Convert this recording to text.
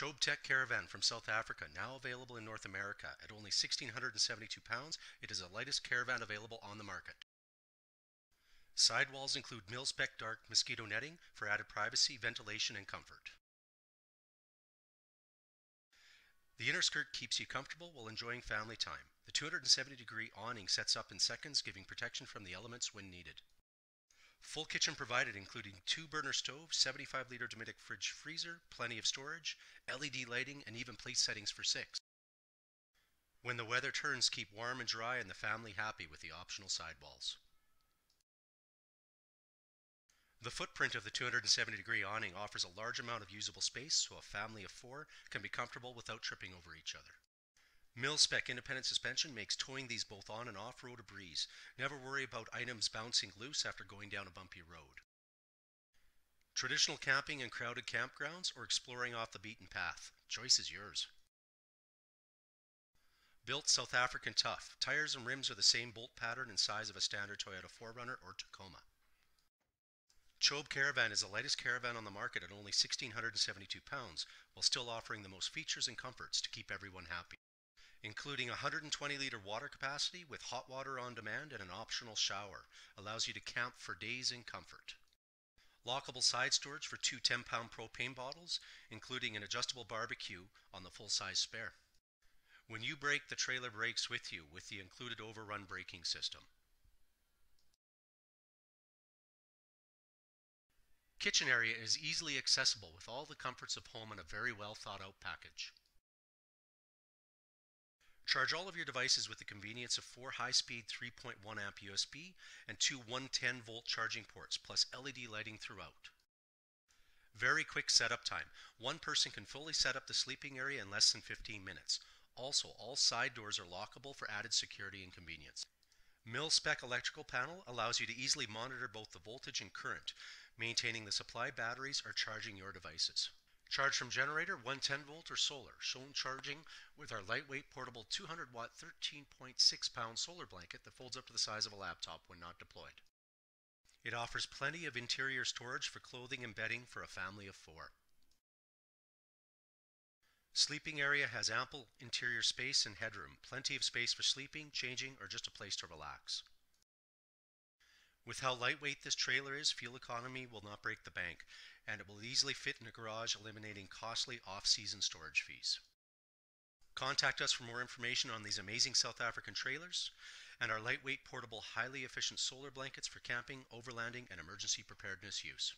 Chobe Tec Caravan from South Africa, now available in North America at only 1,672 pounds. It is the lightest caravan available on the market. Sidewalls include mil-spec dark mosquito netting for added privacy, ventilation, and comfort. The inner skirt keeps you comfortable while enjoying family time. The 270 degree awning sets up in seconds, giving protection from the elements when needed. Full kitchen provided, including two burner stove, 75 liter Dometic fridge freezer, plenty of storage, LED lighting, and even place settings for six. When the weather turns, keep warm and dry and the family happy with the optional sidewalls. The footprint of the 270 degree awning offers a large amount of usable space so a family of four can be comfortable without tripping over each other. Mil-spec independent suspension makes towing these both on and off-road a breeze. Never worry about items bouncing loose after going down a bumpy road. Traditional camping in crowded campgrounds or exploring off the beaten path. Choice is yours. Built South African tough. Tires and rims are the same bolt pattern and size of a standard Toyota 4Runner or Tacoma. Chobe Caravan is the lightest caravan on the market at only 1,672 pounds, while still offering the most features and comforts to keep everyone happy. Including 120 liter water capacity with hot water on demand and an optional shower, allows you to camp for days in comfort. Lockable side storage for two 10 pound propane bottles, including an adjustable barbecue on the full size spare. When you brake, the trailer brakes with you with the included overrun braking system. Kitchen area is easily accessible with all the comforts of home in a very well thought out package. Charge all of your devices with the convenience of four high-speed 3.1 amp USB and two 110 volt charging ports plus LED lighting throughout. Very quick setup time. One person can fully set up the sleeping area in less than 15 minutes. Also, all side doors are lockable for added security and convenience. Mil-spec electrical panel allows you to easily monitor both the voltage and current, maintaining the supply batteries or charging your devices. Charge from generator 110 volt or solar, shown charging with our lightweight portable 200 watt 13.6 pound solar blanket that folds up to the size of a laptop when not deployed. It offers plenty of interior storage for clothing and bedding for a family of four. Sleeping area has ample interior space and headroom, plenty of space for sleeping, changing, or just a place to relax. With how lightweight this trailer is, fuel economy will not break the bank, and it will easily fit in a garage, eliminating costly off-season storage fees. Contact us for more information on these amazing South African trailers and our lightweight, portable, highly efficient solar blankets for camping, overlanding, and emergency preparedness use.